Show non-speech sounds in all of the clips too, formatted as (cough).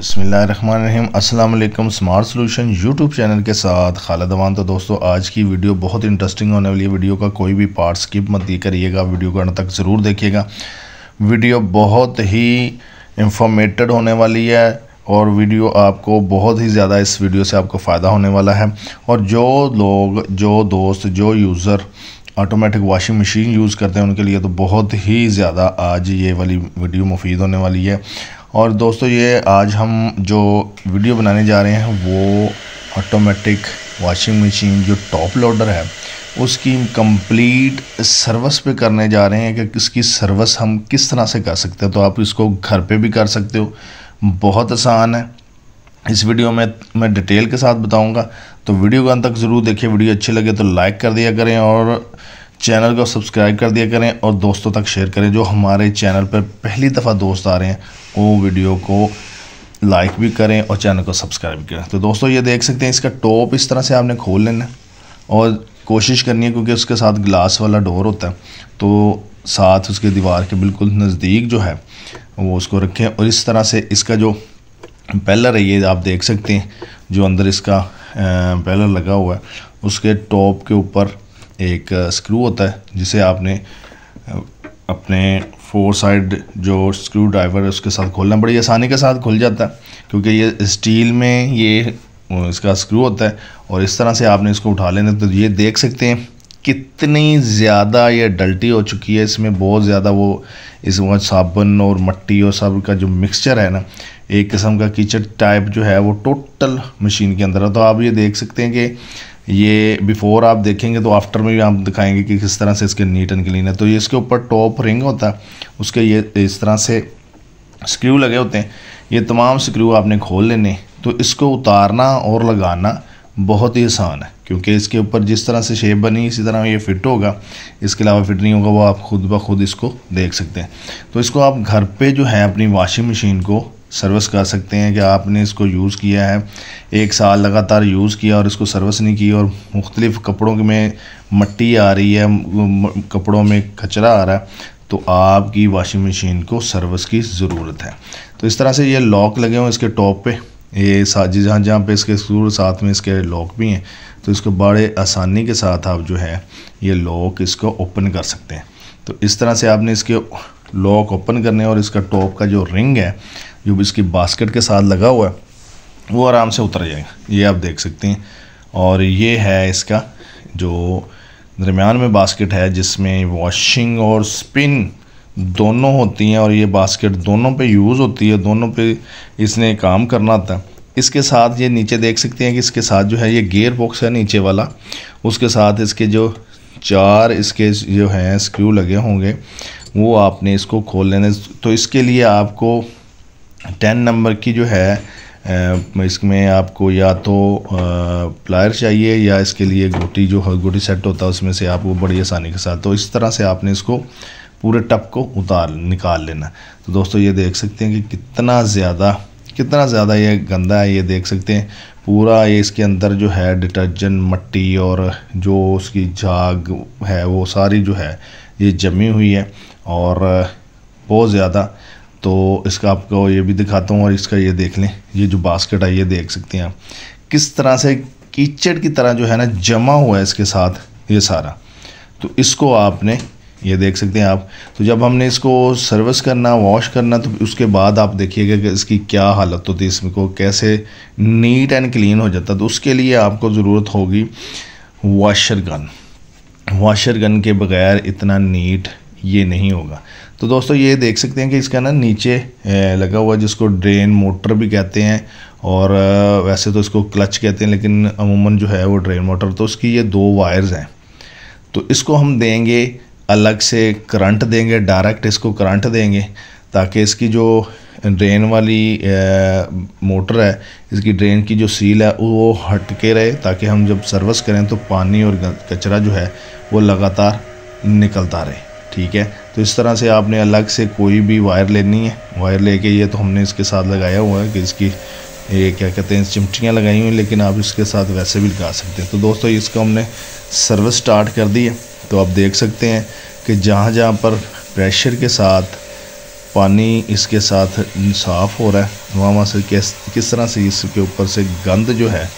बसमीम अल्लाम smart solution YouTube channel के साथ। खालिद अवान तो दोस्तों, आज की वीडियो बहुत इंटरेस्टिंग होने वाली है। वीडियो का कोई भी पार्ट स्किप मत करिएगा। वीडियो को अंत तक ज़रूर देखिएगा। वीडियो बहुत ही इंफॉर्मेटेड होने वाली है और वीडियो आपको बहुत ही ज़्यादा इस वीडियो से आपको फ़ायदा होने वाला है। और जो लोग, जो दोस्त, जो user automatic washing machine use करते हैं, उनके लिए तो बहुत ही ज़्यादा आज ये वाली वीडियो मुफीद होने वाली है। और दोस्तों ये आज हम जो वीडियो बनाने जा रहे हैं, वो ऑटोमेटिक वॉशिंग मशीन जो टॉप लोडर है, उसकी कंप्लीट सर्विस पे करने जा रहे हैं कि इसकी सर्विस हम किस तरह से कर सकते हैं। तो आप इसको घर पे भी कर सकते हो। बहुत आसान है। इस वीडियो में मैं डिटेल के साथ बताऊँगा। तो वीडियो को अंत तक ज़रूर देखिए। वीडियो अच्छी लगे तो लाइक कर दिया करें और चैनल को सब्सक्राइब कर दिया करें और दोस्तों तक शेयर करें। जो हमारे चैनल पर पहली दफ़ा दोस्त आ रहे हैं, वो वीडियो को लाइक भी करें और चैनल को सब्सक्राइब भी करें। तो दोस्तों, ये देख सकते हैं, इसका टॉप इस तरह से आपने खोल लेना और कोशिश करनी है क्योंकि उसके साथ ग्लास वाला डोर होता है तो साथ उसके दीवार के बिल्कुल नज़दीक जो है, वो उसको रखें और इस तरह से इसका जो पेलर है, ये आप देख सकते हैं, जो अंदर इसका पेलर लगा हुआ है, उसके टॉप के ऊपर एक स्क्रू होता है, जिसे आपने अपने फोर साइड जो स्क्रू ड्राइवर है, उसके साथ खोलना बड़ी आसानी के साथ खुल जाता है, क्योंकि ये स्टील में ये इसका स्क्रू होता है, और इस तरह से आपने इसको उठा लेना तो ये देख सकते हैं कितनी ज़्यादा ये डल्टी हो चुकी है, इसमें बहुत ज़्यादा वो, इस वक्त साबुन और मट्टी और सब का जो मिक्सचर है ना, एक किस्म का कीचड़ टाइप जो है, वो टोटल मशीन के अंदर है। तो आप ये देख सकते हैं कि ये बिफ़ोर आप देखेंगे तो आफ्टर में भी आप दिखाएँगे कि किस तरह से इसके नीट एंड क्लीन है। तो ये इसके ऊपर टॉप रिंग होता है, उसके ये, इस तरह से स्क्रू लगे होते हैं। ये तमाम स्क्रू आपने खोल लेने। तो इसको उतारना और लगाना बहुत ही आसान है, क्योंकि इसके ऊपर जिस तरह से शेप बनी, इसी तरह ये फिट होगा। इसके अलावा फिट नहीं होगा, वो आप खुद ब खुद इसको देख सकते हैं। तो इसको आप घर पे जो है अपनी वॉशिंग मशीन को सर्विस कर सकते हैं कि आपने इसको यूज़ किया है। एक साल लगातार यूज़ किया और इसको सर्विस नहीं की और मुख्तलिफ़ कपड़ों में मट्टी आ रही है कपड़ों में कचरा आ रहा है तो आपकी वॉशिंग मशीन को सर्विस की ज़रूरत है। तो इस तरह से ये लॉक लगे हुए इसके टॉप पे। ये जहाँ जहाँ पे इसके स्क्रू साथ में इसके लॉक भी हैं तो इसको बड़े आसानी के साथ आप जो है, ये लॉक इसको ओपन कर सकते हैं। तो इस तरह से आपने इसके लॉक ओपन करने और इसका टॉप का जो रिंग है जो भी इसकी बास्केट के साथ लगा हुआ है, वो आराम से उतर जाएगा। ये आप देख सकते हैं। और ये है इसका जो दरमियान में बास्केट है, जिसमें वॉशिंग और स्पिन दोनों होती हैं और ये बास्केट दोनों पे यूज़ होती है, दोनों पे इसने काम करना था इसके साथ ये नीचे देख सकते हैं कि इसके साथ जो है ये गेयर बॉक्स है नीचे वाला। उसके साथ इसके जो चार इसके जो हैं स्क्रू लगे होंगे, वो आपने इसको खोल लेने। तो इसके लिए आपको टेन नंबर की जो है इसमें आपको या तो प्लायर चाहिए या इसके लिए गोटी जो गोटी सेट होता है, उसमें से आप वो बड़ी आसानी के साथ तो इस तरह से आपने इसको पूरे टप को उतार, निकाल लेना। तो दोस्तों ये देख सकते हैं कि कितना ज़्यादा कितना ज़्यादा ये गंदा है, ये देख सकते हैं। पूरा ये इसके अंदर जो है, डिटर्जेंट मट्टी और जो उसकी झाग है, वो सारी जो है, ये जमी हुई है और बहुत ज़्यादा तो इसका आपको ये भी दिखाता हूँ और इसका ये देख लें। ये जो बास्केट है ये देख सकते हैं आप। किस तरह से कीचड़ की तरह जो है ना, जमा हुआ है इसके साथ ये सारा। तो इसको आपने, ये देख सकते हैं आप तो जब हमने इसको सर्विस करना वॉश करना तो उसके बाद आप देखिएगा कि इसकी क्या हालत होती है, इसमें को कैसे नीट एंड क्लीन हो जाता तो उसके लिए आपको ज़रूरत होगी वॉशर गन वॉशर गन के बगैर इतना नीट ये नहीं होगा। तो दोस्तों, ये देख सकते हैं कि इसका ना नीचे लगा हुआ जिसको ड्रेन मोटर भी कहते हैं, और वैसे तो इसको क्लच कहते हैं, लेकिन अमूमन जो है वो ड्रेन मोटर तो उसकी ये दो वायर्स हैं। तो इसको हम देंगे अलग से करंट देंगे, डायरेक्ट इसको करंट देंगे, ताकि इसकी जो ड्रेन वाली मोटर है, इसकी ड्रेन की जो सील है, वो हट के रहे, ताकि हम जब सर्विस करें तो पानी और कचरा जो है, वो लगातार निकलता रहे। ठीक है? तो इस तरह से आपने अलग से कोई भी वायर लेनी है। वायर लेके ये तो हमने इसके साथ लगाया हुआ है कि इसकी, ये क्या कहते हैं, चिमटियाँ लगाई हुई लेकिन आप इसके साथ वैसे भी लगा सकते हैं। तो दोस्तों, इसको हमने सर्विस स्टार्ट कर दी है। तो आप देख सकते हैं कि जहाँ जहाँ पर प्रेशर के साथ पानी इसके साथ साफ़ हो रहा है, वहाँ वहाँ से किस किस तरह से इसके ऊपर से गंद जो है,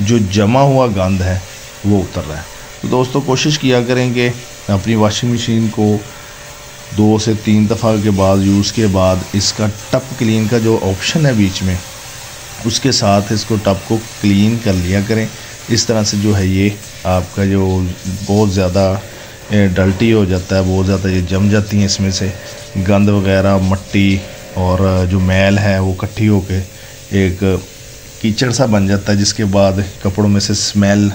जो जमा हुआ गंद है, वो उतर रहा है। तो दोस्तों, कोशिश किया करेंगे अपनी वॉशिंग मशीन को दो से तीन दफ़ा के बाद यूज़ के बाद इसका टप क्लीन का जो ऑप्शन है बीच में, उसके साथ इसको टप को क्लीन कर लिया करें। इस तरह से जो है ये आपका जो बहुत ज़्यादा डल्टी हो जाता है, बहुत ज़्यादा ये जम जाती हैं इसमें से। गंद वगैरह, मट्टी और जो मैल है, वो इकट्ठी होके एक कीचड़ सा बन जाता है, जिसके बाद कपड़ों में से स्मेल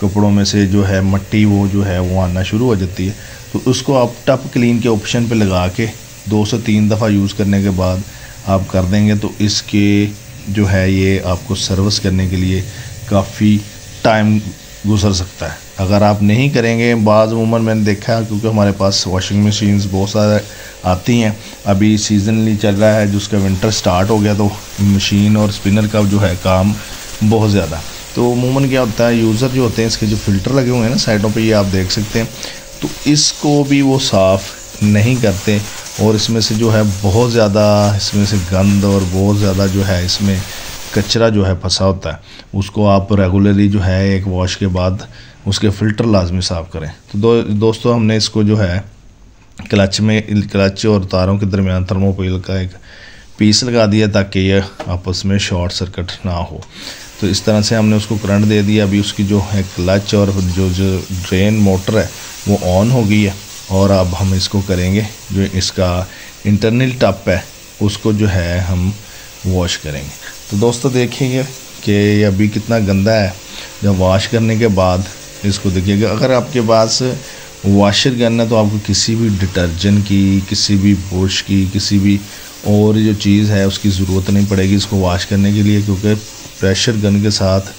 कपड़ों में से जो है मट्टी वो जो है वो आना शुरू हो जाती है। तो उसको आप टप क्लीन के ऑप्शन पे लगा के दो से तीन दफ़ा यूज़ करने के बाद आप कर देंगे तो इसके जो है ये आपको सर्विस करने के लिए काफ़ी टाइम गुजर सकता है। अगर आप नहीं करेंगे बाज़ उमूमन मैंने देखा है, क्योंकि हमारे पास वॉशिंग मशीन्स बहुत सारे आती हैं। अभी सीजनली चल रहा है, जिसका विंटर स्टार्ट हो गया तो मशीन और स्पिनर का जो है काम बहुत ज़्यादा। तो उमूमन क्या होता है यूज़र जो होते हैं, इसके जो फ़िल्टर लगे हुए हैं ना साइडों पे, ये आप देख सकते हैं। तो इसको भी वो साफ़ नहीं करते और इसमें से जो है बहुत ज़्यादा, इसमें से गंद और बहुत ज़्यादा जो है, इसमें कचरा जो है फंसा होता है। उसको आप रेगुलरली जो है एक वॉश के बाद उसके फ़िल्टर लाजमी साफ़ करें। तो दो, दोस्तों, हमने इसको जो है क्लच में, क्लच और तारों के दरमियान थर्मोपील का एक पीस लगा दिया ताकि ये आपस में शॉर्ट सर्किट ना हो। तो इस तरह से हमने उसको करंट दे दिया। अभी उसकी जो है क्लच और जो जो ड्रेन मोटर है, वो ऑन हो गई है और अब हम इसको करेंगे जो इसका इंटरनल टप है, उसको जो है हम वॉश करेंगे। तो दोस्तों देखेंगे कि अभी कितना गंदा है। जब वॉश करने के बाद इसको देखिएगा, अगर आपके पास वाशर गन है तो आपको किसी भी डिटर्जेंट की, किसी भी बुश की, किसी भी और जो चीज़ है, उसकी ज़रूरत नहीं पड़ेगी इसको वॉश करने के लिए, क्योंकि प्रेशर गन के साथ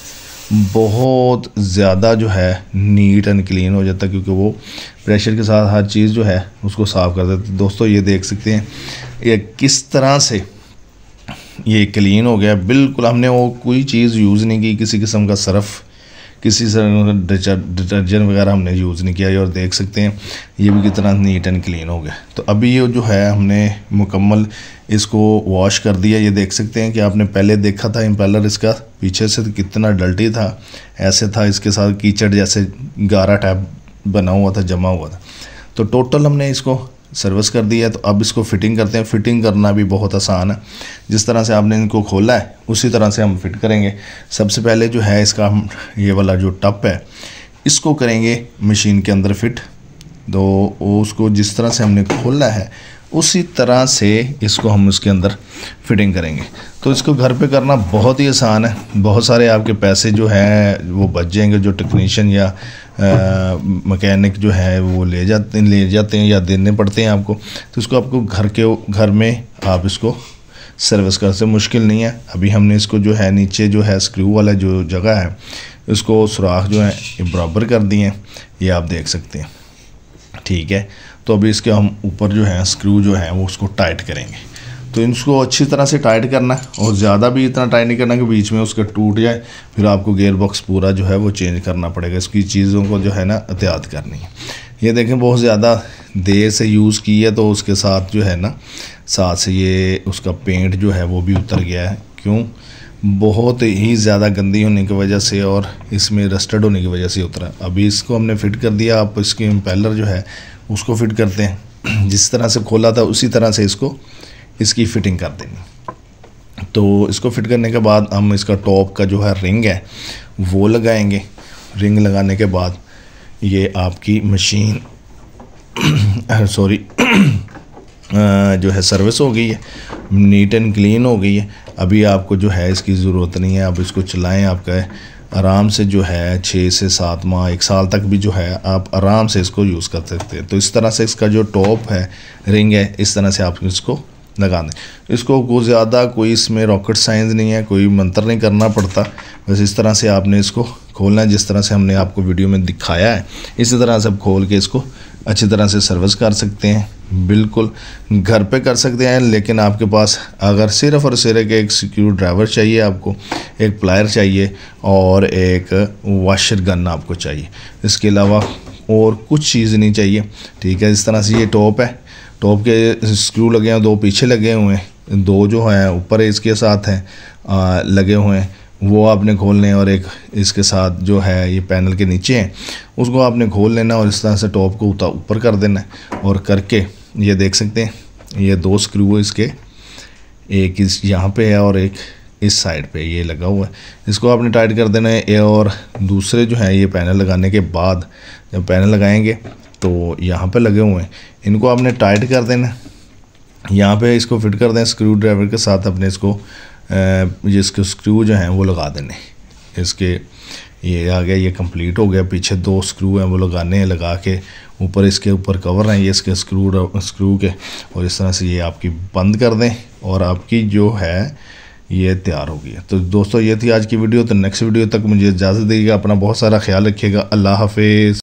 बहुत ज़्यादा जो है नीट एंड क्लीन हो जाता है, क्योंकि वो प्रेशर के साथ हर चीज़ जो है उसको साफ़ कर देते दोस्तों, ये देख सकते हैं, ये किस तरह से ये क्लीन हो गया। बिल्कुल हमने वो कोई चीज़ यूज़ नहीं की, किसी किस्म का सरफ़ किसी डिटर्जेंट वगैरह हमने यूज़ नहीं किया और देख सकते हैं, ये भी कितना नीट एंड क्लीन हो गया। तो अभी ये जो है, हमने मुकम्मल इसको वॉश कर दिया। ये देख सकते हैं कि आपने पहले देखा था इम्पेलर इसका, पीछे से तो कितना डल्टी था। ऐसे था इसके साथ कीचड़ जैसे गारा टाइप बना हुआ था, जमा हुआ था। तो टोटल हमने इसको सर्विस कर दी है तो अब इसको फिटिंग करते हैं। फिटिंग करना भी बहुत आसान है। जिस तरह से आपने इनको खोला है, उसी तरह से हम फिट करेंगे। सबसे पहले जो है इसका हम, ये वाला जो टप है, इसको करेंगे मशीन के अंदर फिट तो उसको जिस तरह से हमने खोला है, उसी तरह से इसको हम उसके अंदर फिटिंग करेंगे। तो इसको घर पे करना बहुत ही आसान है। बहुत सारे आपके पैसे जो हैं, वो बच जाएँगे, जो टेक्नीशियन या मकैनिक जो है वो ले जाते ले जाते हैं या देने पड़ते हैं आपको। तो इसको आपको घर के, घर में आप इसको सर्विस कर से मुश्किल नहीं है। अभी हमने इसको जो है नीचे जो है स्क्रू वाला जो जगह है, इसको सुराख जो है बराबर कर दिए हैं। ये आप देख सकते हैं। ठीक है? तो अभी इसके हम ऊपर जो है स्क्रू जो है, वो उसको टाइट करेंगे। तो इसको अच्छी तरह से टाइट करना है और ज़्यादा भी इतना टाइट नहीं करना कि बीच में उसका टूट जाए, फिर आपको गेयर बॉक्स पूरा जो है वो चेंज करना पड़ेगा। इसकी चीज़ों को जो है ना एहतियात करनी है। ये देखें, बहुत ज़्यादा देर से यूज़ की है तो उसके साथ जो है ना, साथ से ये उसका पेंट जो है वो भी उतर गया है। क्यों? बहुत ही ज़्यादा गंदी होने की वजह से और इसमें रस्टर्ड होने की वजह से उतरा। अभी इसको हमने फ़िट कर दिया, आप इसके इम्पेलर जो है उसको फिट करते हैं। जिस तरह से खोला था, उसी तरह से इसको इसकी फ़िटिंग कर देंगे तो इसको फिट करने के बाद हम इसका टॉप का जो है रिंग है, वो लगाएँगे। रिंग लगाने के बाद ये आपकी मशीन सॉरी (coughs) (coughs) जो है सर्विस हो गई है। नीट एंड क्लीन हो गई है। अभी आपको जो है इसकी ज़रूरत नहीं है। आप इसको चलाएँ, आपका आराम से जो है छः से सात माह, एक साल तक भी जो है आप आराम से इसको यूज़ कर सकते हैं। तो इस तरह से इसका जो टॉप है रिंग है, इस तरह से आप इसको लगा दें इसको को ज़्यादा कोई इसमें रॉकेट साइंस नहीं है, कोई मंत्र नहीं करना पड़ता। बस इस तरह से आपने इसको खोलना है, जिस तरह से हमने आपको वीडियो में दिखाया है। इसी तरह से आप खोल के इसको अच्छी तरह से सर्विस कर सकते हैं। बिल्कुल घर पे कर सकते हैं, लेकिन आपके पास अगर सिर्फ़ और सिर्फ़ एक सिक्योर ड्राइवर चाहिए आपको, एक प्लायर चाहिए, और एक वाशर गन आपको चाहिए। इसके अलावा और कुछ चीज़ नहीं चाहिए। ठीक है, इस तरह से ये टॉप है। टॉप के स्क्रू लगे हैं, दो पीछे लगे हुए हैं, दो जो हैं, ऊपर इसके साथ हैं लगे हुए हैं, वो आपने खोलने हैं और एक इसके साथ जो है ये पैनल के नीचे हैं, उसको आपने खोल लेना और इस तरह से टॉप को ऊपर कर देना और करके ये देख सकते हैं, ये दो स्क्रू है इसके, एक इस यहाँ पे है और एक इस साइड पे ये लगा हुआ है, इसको आपने टाइट कर देना है और दूसरे जो है ये पैनल लगाने के बाद, जब पैनल लगाएँगे तो यहाँ पे लगे हुए हैं इनको आपने टाइट कर देना। यहाँ पे इसको फिट कर दें स्क्रू ड्राइवर के साथ अपने इसको जिसके स्क्रू जो हैं वो लगा देने। इसके ये आ गया, ये कंप्लीट हो गया। पीछे दो स्क्रू हैं वो लगाने हैं, लगा के ऊपर इसके ऊपर कवर हैं, ये इसके स्क्रू स्क्रू के। और इस तरह से ये आपकी बंद कर दें और आपकी जो है, ये तैयार हो गई तो दोस्तों, ये थी आज की वीडियो। तो नेक्स्ट वीडियो तक मुझे इजाज़त देगा अपना बहुत सारा ख्याल रखिएगा। अल्लाह हाफिज़।